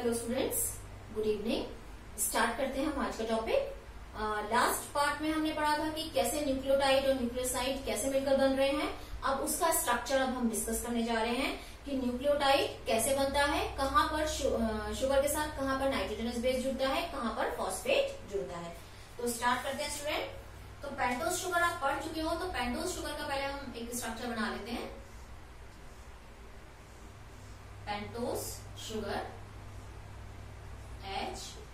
Hello students good evening start करते हैं हम आज का टॉपिक लास्ट पार्ट में हमने पढ़ा था कि कैसे न्यूक्लियोटाइड और न्यूक्लियोसाइड कैसे मिलकर बन रहे हैं. अब उसका स्ट्रक्चर अब हम डिस्कस करने जा रहे हैं कि न्यूक्लियोटाइड कैसे बनता है, कहाँ पर शुगर के साथ, कहाँ पर नाइट्रोजनस बेस जुड़ता है, कहाँ पर फॉस्फेट जुड़ता है. तो स्टार्ट करते हैं स्टूडेंट तो पेंटोज शुगर आप पढ़ चुके हो तो पेंटोज शुगर का पहले हम एक स्ट्रक्चर बना लेते हैं. पेंटोज शुगर internet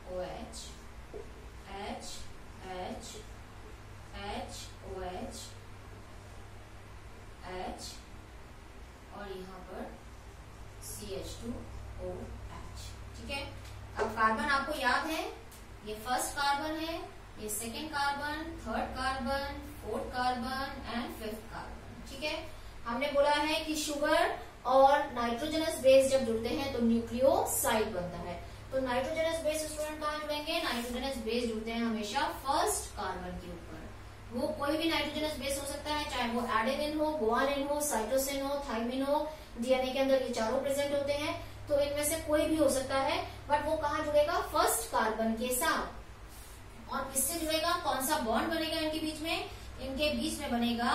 हमेशा फ़र्स्ट कार्बन के ऊपर। वो कोई भी नाइट्रोजनस बेस हो सकता है, चाहे वो एडेनिन हो गुआनिन हो साइटोसिन हो थाइमिन हो डीएनए के अंदर ये चारों प्रेजेंट होते हैं तो इनमें से कोई भी हो सकता है बट वो कहा जुड़ेगा? फ़र्स्ट कार्बन के साथ। और किससे जुड़ेगा? कौन सा बॉन्ड बनेगा इनके बीच में? इनके बीच में बनेगा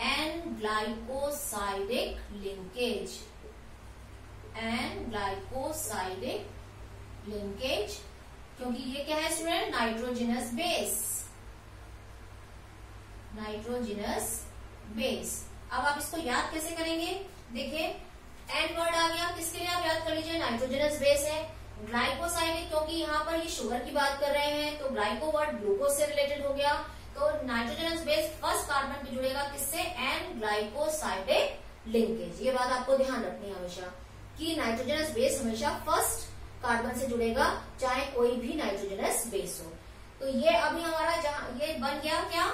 N glycosidic linkage N glycosidic linkage क्योंकि ये क्या है student nitrogenous base nitrogenous base अब आप इसको याद कैसे करेंगे? देखिए एन वर्ड आ गया। किसके लिए आप याद कर लीजिए? नाइट्रोजनस बेस है। ग्लाइकोसाइडिक क्योंकि यहाँ पर ये शुगर की बात कर रहे हैं तो ग्लाइको वर्ड ग्लूकोज से रिलेटेड हो गया। तो नाइट्रोजनस बेस फ़र्स्ट कार्बन पे जुड़ेगा। किससे? एन ग्लाइकोसाइडिक लिंकेज ये बात आपको ध्यान रखनी है हमेशा कि नाइट्रोजनस बेस हमेशा फ़र्स्ट कार्बन से जुड़ेगा, चाहे कोई भी नाइट्रोजनस बेस हो। तो ये अभी हमारा जहाँ, ये बन गया क्या?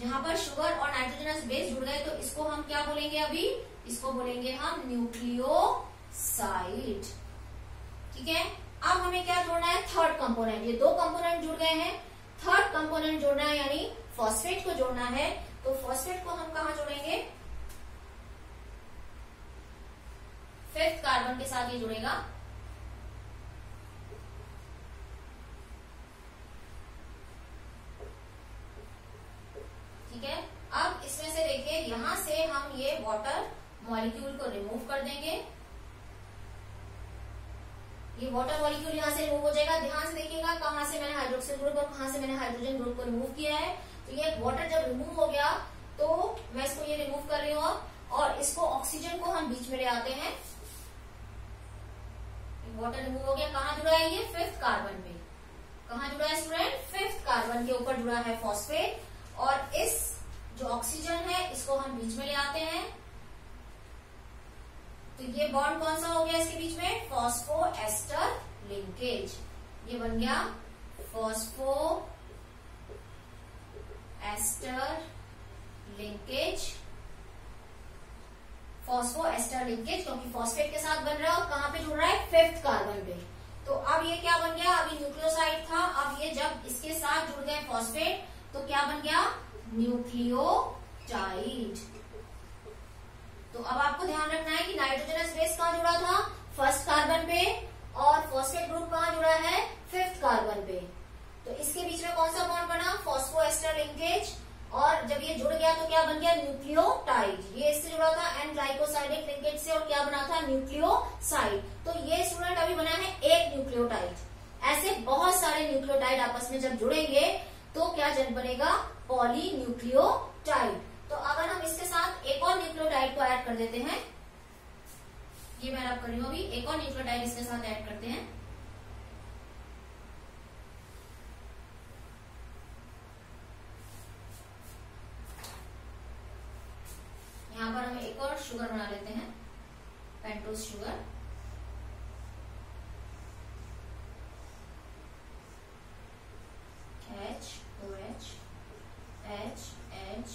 जहाँ पर शुगर और नाइट्रोजनस बेस जुड़ गए तो इसको हम क्या बोलेंगे अभी? इसको बोलेंगे हम न्यूक्लियोसाइड ठीक है? अब हमें क्या जोड़ना है? थर्ड कंपोनेंट ये दो कंपोनेंट जुड़ गए हैं। थर्ड कंपोनेंट जोड़ना है, यानी फॉस्फेट को जोड़ना है। तो फॉस्फेट को हम कहा जोड़ेंगे? फिफ्थ कार्बन के साथ ये जुड़ेगा। ठीक है? अब इसमें से देखिए, यहाँ से हम ये वाटर मॉलिक्यूल को रिमूव कर देंगे। ये वाटर मॉलिक्यूल यहाँ से रिमूव हो जाएगा। ध्यान से देखिएगा, कहाँ से मैंने हाइड्रोक्सिल ग्रुप और कहाँ से मैंने हाइड्रोजन ग्रुप को रिमूव किया है। तो ये वाटर जब रिमूव हो गया तो मैं इसको ये रिमूव कर रही हूँ और इसको ऑक्सीजन को हम बीच में ले आते हैं। वाटर रिमूव हो गया। कहाँ जुड़ा है ये? फिफ्थ कार्बन में। कहा जुड़ा है स्टूडेंट फिफ्थ कार्बन के ऊपर जुड़ा है फॉस्फेट और इस जो ऑक्सीजन है, इसको हम बीच में ले आते हैं। तो ये बॉन्ड कौन सा हो गया इसके बीच में? फॉस्फो एस्टर लिंकेज ये बन गया phospho ester linkage phospho ester linkage क्योंकि फॉस्फेट के साथ बन रहा है और कहाँ पे जुड़ रहा है? फिफ्थ कार्बन पे। तो अब ये क्या बन गया? अभी न्यूक्लियोसाइड था। अब ये जब इसके साथ जुड़ गए फॉस्फेट तो क्या बन गया? न्यूक्लियोटाइड। तो अब आपको ध्यान रखना है कि नाइट्रोजनस बेस कहाँ जुड़ा था? फ़र्स्ट कार्बन पे और फॉस्फेट ग्रुप कहाँ जुड़ा है? फिफ्थ कार्बन पे। तो इसके बीच में कौन सा बॉन्ड बना? फॉस्फो एस्टर लिंकेज और जब ये जुड़ गया तो क्या बन गया? न्यूक्लियोटाइड। ये इससे जुड़ा था एन ग्लाइकोसाइडिक लिंकेज से और क्या बना था? न्यूक्लियोसाइड। तो ये स्टूडेंट अभी बना है एक न्यूक्लियोटाइड। ऐसे बहुत सारे न्यूक्लियोटाइड आपस में जब जुड़ेंगे तो क्या जन बनेगा? पॉली न्यूक्लियोटाइड तो अगर हम इसके साथ एक और न्यूक्लियोटाइड को ऐड कर देते हैं, ये मैं आप कर रही हूँ अभी, एक और न्यूक्लियोटाइड इसके साथ ऐड करते हैं। यहाँ पर हम एक और शुगर बना लेते हैं pentose sugar H O H H H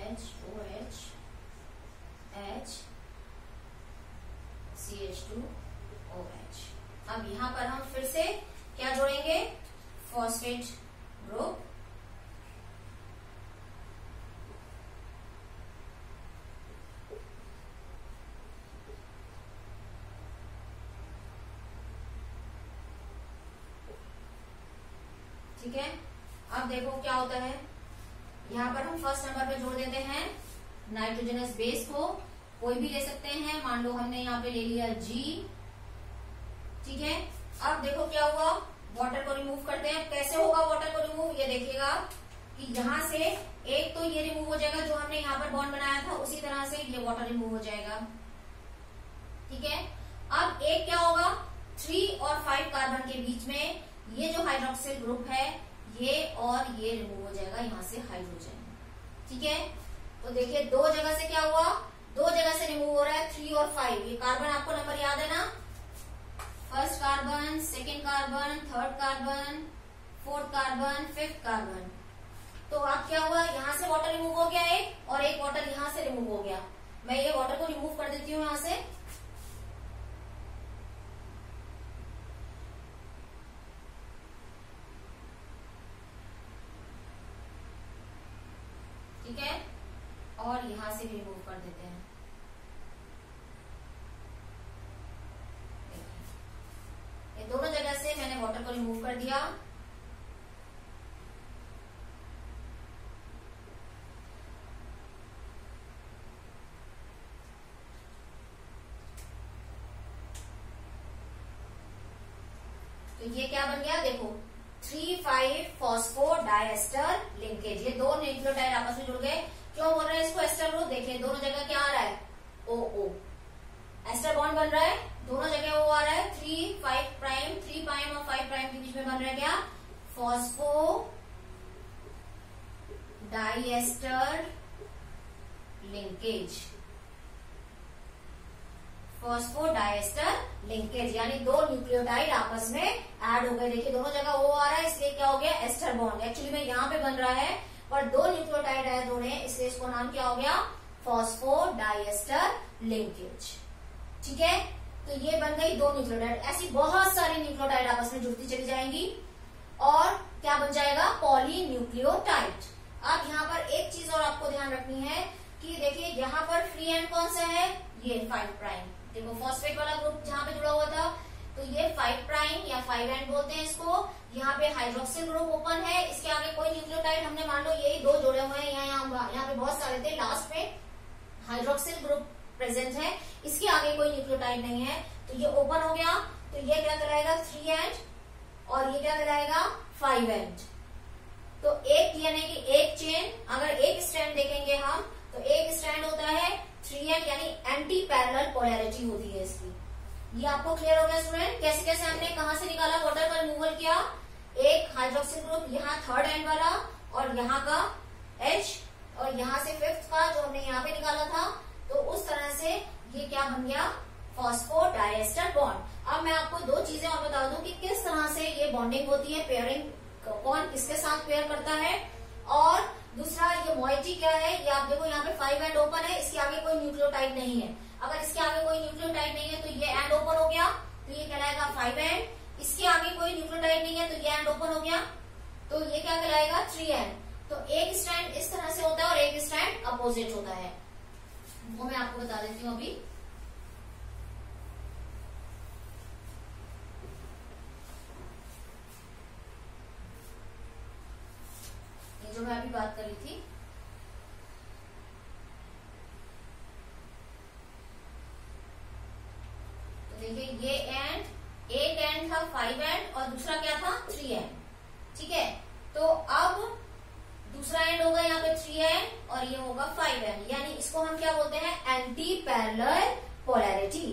H O H H C H two O H अब यहाँ पर हम फिर से क्या जोड़ेंगे फॉस्फेट ग्रुप ठीक है? अब देखो क्या होता है। यहाँ पर हम फ़र्स्ट नंबर पे जोड़ देते हैं। नाइट्रोजनस बेस को कोई भी ले सकते हैं। मान लो हमने यहाँ पे ले लिया जी ठीक है? अब देखो क्या हुआ। वाटर को रिमूव करते हैं। कैसे होगा वाटर को रिमूव ये देखिएगा कि यहाँ से एक तो ये रिमूव हो जाएगा जो हमने यहाँ पर बॉन्ड बनाया था, उसी तरह से ये वाटर रिमूव हो जाएगा। ठीक है? अब एक क्या होगा? थ्री और फाइव कार्बन के बीच में ये जो हाइड्रोक्सिल ग्रुप है, ये और ये रिमूव हो जाएगा, यहाँ से हाइड्रोजन ठीक है? तो देखिए, दो जगह से क्या हुआ? दो जगह से रिमूव हो रहा है थ्री और फाइव ये कार्बन आपको नंबर याद है ना? First carbon second carbon third carbon fourth carbon fifth carbon तो अब क्या हुआ? यहाँ से वाटर रिमूव हो गया एक, और एक वाटर यहाँ से रिमूव हो गया। मैं ये वाटर को रिमूव कर देती हूँ यहाँ से। ठीक है? और यहाँ से भी रिमूव कर देते हैं। ये दोनों जगह से मैंने वाटर को रिमूव कर दिया। तो ये क्या बन गया? देखो three five phospho diester linkage. ये दो न्यूक्लियोटाइड आपस में जुड़ गए। क्यों बोल रहे हैं इसको एस्टर ग्रुप देखिए, दोनों जगह क्या आ रहा है? ओ ओ। एस्टर बॉन्ड बन रहा है। दोनों जगह वो आ रहा है। Three five prime, three prime और फाइव प्राइम के बीच में बन रहा है क्या? Phosphodiester linkage. फॉस्फोडाइस्टर लिंकेज, यानी दो न्यूक्लियोटाइड आपस में ऐड हो गए। देखिए, दोनों जगह वो आ रहा है, इसलिए क्या हो गया? Ester bond. एक्चुअली में यहाँ पे बन रहा है, पर दो न्यूक्लियोटाइड है हैं इसलिए इसको नाम क्या हो गया? Phosphodiester linkage. ठीक है? तो ये बन गई दो न्यूक्लियोटाइड। ऐसी बहुत सारी न्यूक्लियोटाइड आपस में जुड़ती चली जाएँगी, और क्या बन जाएगा? पॉली न्यूक्लियोटाइड अब यहाँ पर एक चीज़ और आपको ध्यान रखनी है, कि देखिए, यहाँ पर फ्री एंड कौन सा है? ये फाइव प्राइम देखो फॉस्फेट वाला ग्रुप जहाँ पे जुड़ा हुआ था तो ये फाइव प्राइम या फाइव एंड बोलते हैं इसको। यहाँ पे हाइड्रोक्सिल ग्रुप ओपन है, इसके आगे कोई न्यूक्लियोटाइड हमने मान लो यही दो जुड़े हुए हैं, यहाँ यहाँ पे बहुत सारे थे लास्ट में हाइड्रोक्सिल ग्रुप प्रेजेंट है, इसके आगे कोई न्यूक्लियोटाइड नहीं है। तो ये ओपन हो गया तो ये क्या कराएगा? थ्री एंड और ये क्या कराएगा? फाइव एंड तो एक डीएनए की एक चेन अगर एक स्टैंड देखेंगे हम तो एक स्टैंड होता है थ्री एन यानी एंटी पैरल पोलैरिटी होती है इसकी। ये आपको क्लियर हो गया स्टूडेंट कैसे कैसे हमने कहा से निकाला? वाटर का रिमूवल किया। एक हाइड्रोक्सिल ग्रुप यहाँ थर्ड एंड वाला और यहाँ का एच और यहाँ से फिफ्थ का जो हमने यहाँ पे निकाला था। तो उस तरह से ये क्या बन गया? फॉस्फो डायस्टर बॉन्ड अब मैं आपको दो चीज़ें और बता दूँ कि किस तरह से ये बॉन्डिंग होती है। पेयरिंग कौन किसके साथ पेयर करता है? और दूसरा, ये मोइटी क्या है? ये आप देखो, यहाँ पे फाइव एंड ओपन है, इसके आगे कोई न्यूक्लियोटाइड नहीं है। अगर इसके आगे कोई न्यूक्लियोटाइड नहीं है तो ये एंड ओपन हो गया। तो ये कहलाएगा फाइव एंड इसके आगे कोई न्यूक्लियोटाइड नहीं है तो ये एंड ओपन हो गया। तो ये क्या कहलाएगा? थ्री एंड तो एक स्टैंड इस तरह से होता है और एक स्टैंड अपोजिट होता है। वो मैं आपको बता देती हूँ अभी। जो मैं अभी बात कर रही थी। तो देखिए, ये एंड एक एंड था फाइव एंड और दूसरा क्या था? थ्री एंड ठीक है? तो अब दूसरा एंड होगा यहाँ पे थ्री एंड और ये होगा फाइव एंड यानी इसको हम क्या बोलते हैं? Anti parallel polarity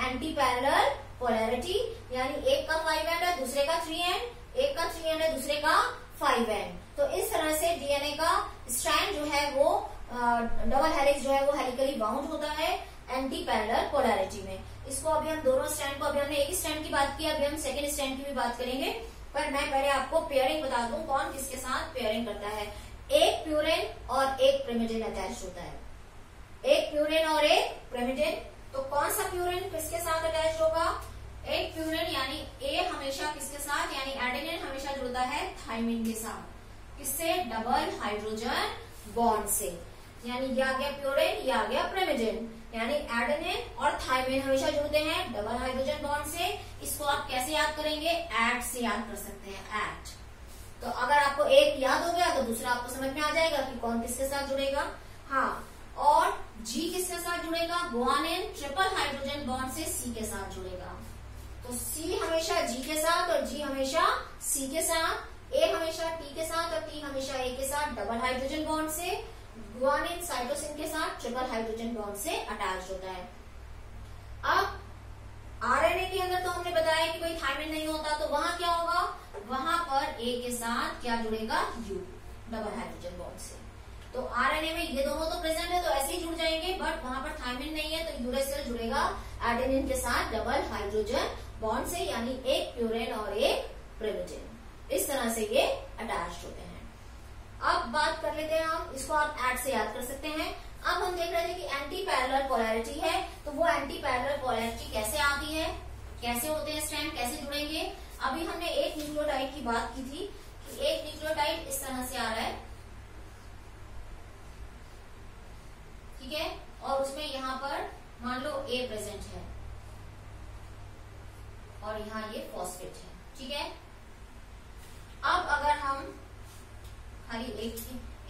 anti parallel polarity यानी एक का फाइव एंड है, दूसरे का थ्री एंड एक का थ्री एंड है, दूसरे का फाइव एंड तो इस तरह से डीएनए का स्ट्रैंड जो है वो डबल हेलिक्स जो है वो हेलिकली बाउंड होता है एंटी पैरल पोलैरिटी में। इसको अभी हम दोनों स्टैंड को, अभी हमने एक स्टैंड की बात की, अभी हम सेकेंड स्टैंड की भी बात करेंगे। पर मैं पहले आपको पेयरिंग बता दूँ, कौन किसके साथ पेयरिंग करता है। एक प्यूरेन और एक प्रेमिडेन अटैच होता है। एक प्यूरेन और एक प्रेमिडेन तो कौन सा प्यूरेन किसके साथ अटैच होगा? एक प्यूरेन यानी ए हमेशा किसके साथ, यानी एडेनिन हमेशा जुड़ता है थाइमिन के साथ। किससे? डबल हाइड्रोजन बॉन्ड से। यानी ये आ गया प्योरेन ये आ गया प्रेमिडेन यानी एडेनिन और थाइमिन हमेशा जुड़ते हैं डबल हाइड्रोजन बॉन्ड से। इसको आप कैसे याद करेंगे? एट से याद कर सकते हैं एट तो अगर आपको एक याद हो गया तो दूसरा आपको समझ में आ जाएगा कि कौन किसके साथ जुड़ेगा। हाँ और जी किसके साथ जुड़ेगा? गुआनिन ट्रिपल हाइड्रोजन बॉन्ड से सी के साथ जुड़ेगा। तो सी हमेशा जी के साथ और जी हमेशा सी के साथ। ए हमेशा टी के साथ और टी हमेशा ए के साथ डबल हाइड्रोजन बॉन्ड से गुआनिन साइटोसिन के साथ ट्रिपल हाइड्रोजन बॉन्ड से अटैच होता है। अब आरएनए के अंदर तो हमने बताया कि कोई थायमिन नहीं होता तो वहाँ क्या होगा? वहाँ पर ए के साथ क्या जुड़ेगा? यू डबल हाइड्रोजन बॉन्ड से। तो आरएनए में ये दोनों तो प्रेजेंट है तो ऐसे ही जुड़ जाएँगे बट वहाँ पर थायमिन नहीं है तो यूरेसिल जुड़ेगा एडेनिन के साथ डबल हाइड्रोजन बॉन्ड से, यानी एक प्यूरेन और एक प्रिमिटिन इस तरह से ये अटैच होते हैं। अब बात कर लेते हैं हम, इसको आप एड से याद कर सकते हैं। अब हम देख रहे थे कि एंटी पैरलर पोलैरिटी है तो वो एंटी पैरलर पोलैरिटी कैसे आती है? कैसे होते हैं स्टैंड कैसे जुड़ेंगे? अभी हमने एक न्यूक्लियोटाइड की बात की थी कि एक न्यूक्लियोटाइड इस तरह से आ रहा है। ठीक है? और उसमें यहाँ पर मान लो ए प्रेजेंट है। और यहाँ ये फॉस्फेट है। ठीक है अब अगर हम खाली एक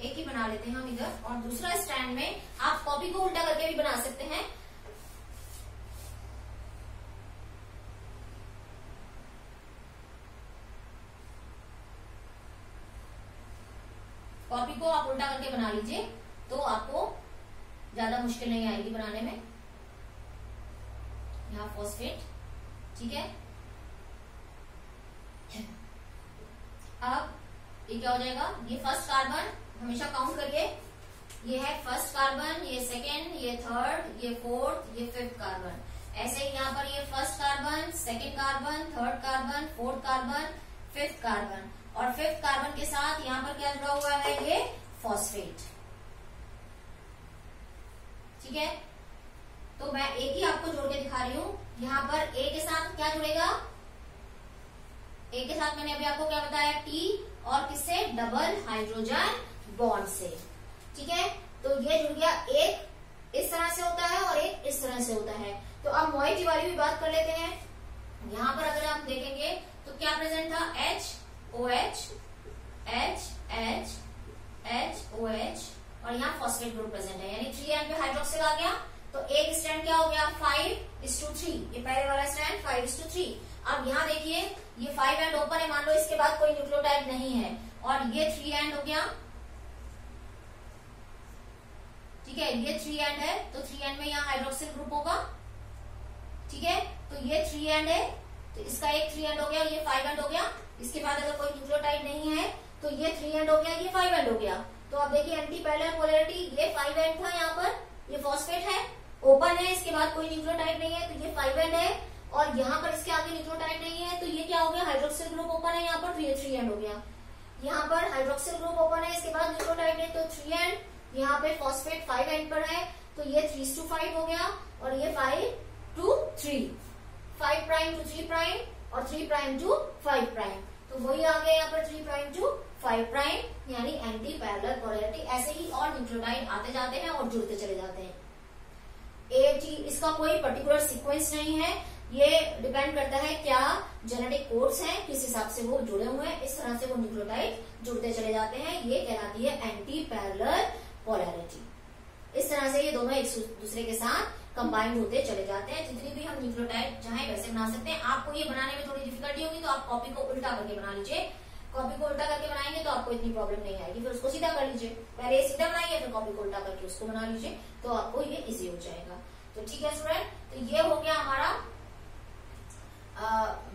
एक ही बना लेते हैं हम इधर। और दूसरा स्टैंड में आप कॉपी को उल्टा करके भी बना सकते हैं। कॉपी को आप उल्टा करके बना लीजिए तो आपको ज़्यादा मुश्किल नहीं आएगी बनाने में। यहाँ फॉस्फेट ठीक है? अब ये क्या हो जाएगा? ये फ़र्स्ट कार्बन हमेशा काउंट करिए। ये है फ़र्स्ट कार्बन ये सेकेंड ये थर्ड ये फोर्थ ये फिफ्थ कार्बन ऐसे ही यहाँ पर ये first carbon second carbon third carbon fourth carbon fifth carbon और फिफ्थ कार्बन के साथ यहाँ पर क्या जुड़ा हुआ है? ये फॉस्फेट ठीक है? तो मैं एक ही आपको जोड़ के दिखा रही हूँ। यहाँ पर ए के साथ क्या जुड़ेगा? ए के साथ मैंने अभी आपको क्या बताया? टी और किससे? डबल हाइड्रोजन बॉन्ड से। ठीक है? तो ये जुड़ गया एक इस तरह से होता है और एक इस तरह से होता है। तो अब मोइटी वाली भी बात कर लेते हैं। यहाँ पर अगर आप देखेंगे तो क्या प्रेजेंट था? H O H H H H O H और यहाँ फॉस्फेट ग्रुप प्रेजेंट है। यानी थ्री एंड पे हाइड्रोक्सिल आ गया। तो एक स्टैंड क्या हो गया? फाइव इज़ टू थ्री ये पहले वाला strand five is to three अब यहाँ देखिए, ये फाइव एंड ओपन है। मान लो इसके बाद कोई न्यूक्लियोटाइड नहीं है। और ये थ्री एंड हो गया ठीक है, ये थ्री एंड है तो थ्री एंड में यहाँ हाइड्रोक्सिल ग्रुप होगा। ठीक है तो ये थ्री एंड है तो इसका एक थ्री एंड हो गया, ये फाइव एंड हो गया। इसके बाद अगर कोई न्यूक्लियोटाइड नहीं है तो ये थ्री एंड हो गया, ये फाइव एंड हो गया। तो आप देखिए एंटी पैरल पोलरिटी ये फाइव एंड था यहाँ पर, ये फॉस्फेट है ओपन है, इसके बाद कोई न्यूक्लियोटाइड नहीं है तो ये फाइव एंड है। और यहाँ पर इसके आगे न्यूक्लियोटाइड नहीं है तो ये क्या हो गया हाइड्रोक्सिल ग्रुप ओपन है यहाँ पर तो थ्री एंड हो गया। यहाँ पर हाइड्रोक्सिल ग्रुप ओपन है, इसके बाद न्यूक्लियोटाइड है तो थ्री एंड यहाँ पे फॉस्फेट फाइव एंड पर है तो ये थ्री टू फाइव हो गया और ये five to three five prime to three prime और three prime to five prime तो वही आ गया यहाँ पर three prime to five prime यानी एंटी पैरलर पोलरिटी ऐसे ही और न्यूक्लियोटाइड आते जाते हैं और जुड़ते चले जाते हैं। ए टी इसका कोई पर्टिकुलर सीक्वेंस नहीं है। ये डिपेंड करता है क्या जेनेटिक कोड्स हैं, किस हिसाब से वो जुड़े हुए हैं, इस तरह से वो न्यूक्लियोटाइड जुड़ते चले जाते हैं। ये कहलाती है एंटी पैरलर पोलैरिटी इस तरह से ये दोनों एक दूसरे के साथ कंबाइंड होते चले जाते हैं। जितनी भी हम न्यूक्लियोटाइड चाहे वैसे बना सकते हैं। आपको ये बनाने में थोड़ी डिफिकल्टी होगी तो आप कॉपी को उल्टा करके बना लीजिए। कॉपी को उल्टा करके बनाएँगे तो आपको इतनी प्रॉब्लम नहीं आएगी। फिर उसको सीधा कर लीजिए। पहले ये सीधा बनाइए फिर कॉपी को उल्टा करके उसको बना लीजिए तो आपको ये इजी हो जाएगा। तो ठीक है स्टूडेंट तो ये हो गया हमारा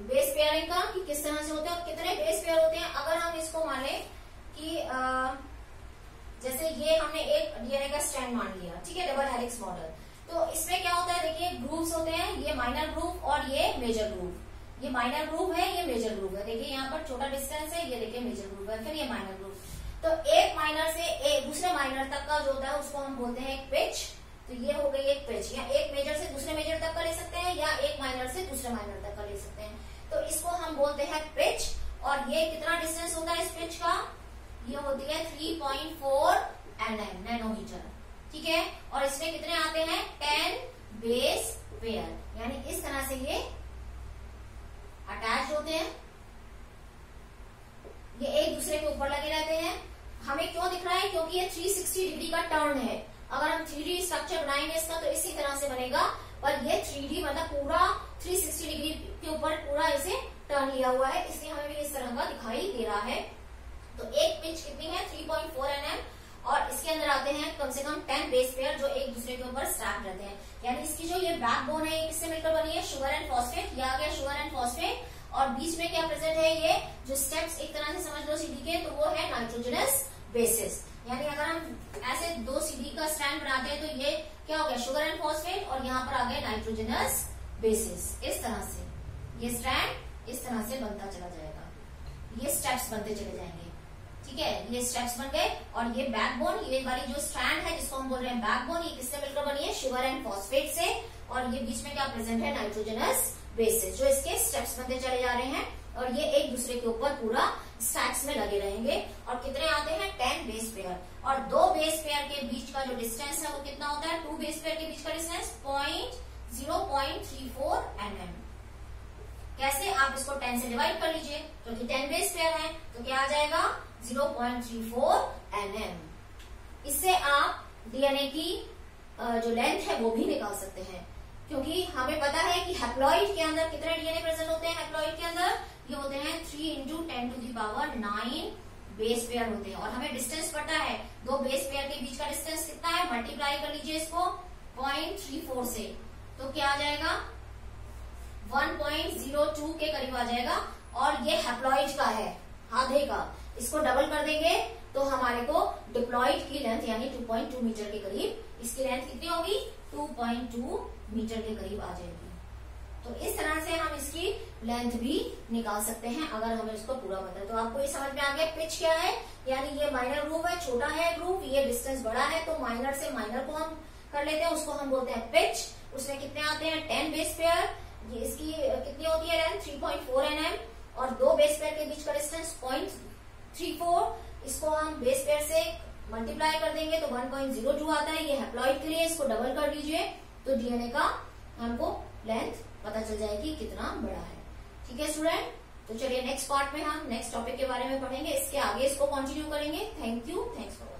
बेस पेयरिंग का कि किस तरह से होते हैं और कितने बेस पेयर होते हैं। अगर हम इसको माने कि आ, जैसे ये हमने एक डीएनए का स्टैंड मान लिया, ठीक है डबल हेलिक्स मॉडल तो इसमें क्या होता है, देखिए ग्रुप्स होते हैं, ये माइनर ग्रुप और ये मेजर ग्रुप ये माइनर ग्रुप है, ये मेजर ग्रुप है. देखिए, यहाँ पर छोटा डिस्टेंस है, ये देखिए मेजर ग्रुप है, फिर ये माइनर ग्रुप तो एक माइनर से एक दूसरे माइनर तक का जो होता है, उसको हम बोलते हैं एक पिच तो ये हो गई एक पिच या एक मेजर से दूसरे मेजर तक का ले सकते हैं, या एक माइनर से दूसरे माइनर तक का ले सकते हैं. तो इसको हम बोलते हैं पिच और ये कितना डिस्टेंस होता है इस पिच का? ये होती है three point four L M nanometer ठीक है? और इसमें कितने आते हैं? टेन बेस पेयर यानी इस तरह से ये अटैच होते हैं। ये एक दूसरे के ऊपर लगे रहते हैं। हमें क्यों दिख रहा है? क्योंकि ये 360 डिग्री का टर्न है। अगर हम थ्री स्ट्रक्चर बनाएँगे इसका तो इसी तरह से बनेगा। पर ये थ्री मतलब पूरा 360 डिग्री के ऊपर पूरा इसे टर्न लिया हुआ है। इसलिए हमें इस तरह का दिखाई दे रहा है। तो एक पिच कितनी है? 3.4 पॉइंट mm और इसके अंदर आते हैं कम से कम 10 बेस पेयर जो एक दूसरे के ऊपर स्ट्रैप रहते हैं। यानी इसकी जो ये बैक बोन है किससे मिलकर बनी है? शुगर एंड फॉस्फेट ये आ गया शुगर एंड फॉस्फेट और बीच में क्या प्रेजेंट है ये? जो स्टेप्स एक तरह से समझ लो सीडी के तो वो है नाइट्रोजनस बेसिस यानी अगर हम ऐसे दो सीडी का स्टैंड बनाते हैं तो ये क्या हो गया? शुगर एंड फॉस्फेट और यहाँ पर आ गया नाइट्रोजनस बेसिस इस तरह से। ये स्टैंड इस तरह से बनता चला जाएगा। ये स्टेप्स बनते चले जाएँगे। ठीक है, ये स्टेप्स बन गए और ये बैकबोन ये वाली जो स्ट्रैंड है जिसको हम बोल रहे हैं बैकबोन ये किससे मिलकर बनी है? शुगर एंड फॉस्फेट से। और ये बीच में क्या प्रेजेंट है? नाइट्रोजनस बेसिस जो इसके स्टेप्स बनते चले जा रहे हैं। और ये एक दूसरे के ऊपर पूरा स्टैक्स में लगे रहेंगे। और कितने आते हैं? टेन बेस पेयर और दो बेस पेयर के बीच का जो डिस्टेंस है वो कितना होता है? टू बेस पेयर के बीच का distance point zero point three four M M कैसे? आप इसको टेन से डिवाइड कर लीजिए। क्योंकि टेन बेस पेयर है तो क्या आ जाएगा? 0.34 एम इससे आप डीएनए की जो लेंथ है, वो भी निकाल सकते हैं। क्योंकि हमें पता है कि हेप्लॉइड के अंदर कितने डीएनए प्रेजेंट होते हैं हेप्लॉइड के अंदर? ये होते हैं three into ten to the power nine base pair होते हैं। और हमें डिस्टेंस पता है, दो बेस पेयर के बीच का डिस्टेंस कितना है? मल्टीप्लाई कर लीजिए इसको पॉइंट थ्री फोर से। तो क्या आ जाएगा? 1.02 के करीब आ जाएगा। और ये हेप्लॉइड का है, आधे का। इसको डबल कर देंगे तो हमारे को डिप्लॉइड की लेंथ यानी 2.2 मीटर के करीब, इसकी लेंथ कितनी होगी? 2.2 मीटर के करीब आ जाएगी। तो इस तरह से हम इसकी लेंथ भी निकाल सकते हैं, अगर हमें इसको पूरा पता तो आपको ये समझ में आ गया पिच क्या है? यानी ये माइनर ग्रुप है, छोटा है ग्रुप ये डिस्टेंस बड़ा है तो माइनर से माइनर को हम कर लेते हैं, उसको हम बोलते हैं पिच उसमें कितने आते हैं? टेन बेस पेयर इसकी कितनी होती है length three point four N M और दो बेस पेयर के बीच का डिस्टेंस पॉइंट थ्री फोर इसको हम बेस पेयर से मल्टीप्लाई कर देंगे तो 1.02 आता है। ये हेप्लॉइड के लिए इसको डबल कर लीजिए तो डीएनए का हमको लेंथ पता चल जाएगी कितना बड़ा है। ठीक है स्टूडेंट तो चलिए नेक्स्ट पार्ट में हम नेक्स्ट टॉपिक के बारे में पढ़ेंगे। इसके आगे इसको कंटिन्यू करेंगे। Thank you thanks for